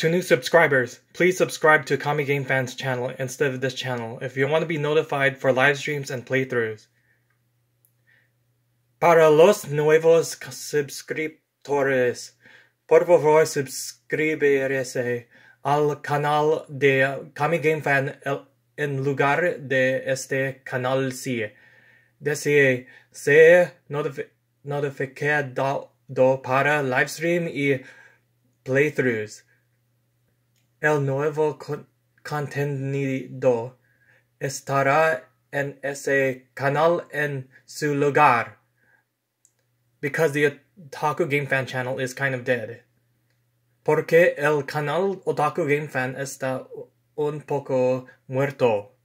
To new subscribers, please subscribe to Kami Game Fans channel instead of this channel if you want to be notified for live streams and playthroughs. Para los nuevos suscriptores, por favor suscribirse al canal de Kami Game Fan en lugar de este canal si desea ser notificado para livestream y playthroughs. El nuevo contenido estará en ese canal en su lugar. Because the Otaku Game Fan channel is kind of dead. Porque el canal Otaku Game Fan está un poco muerto.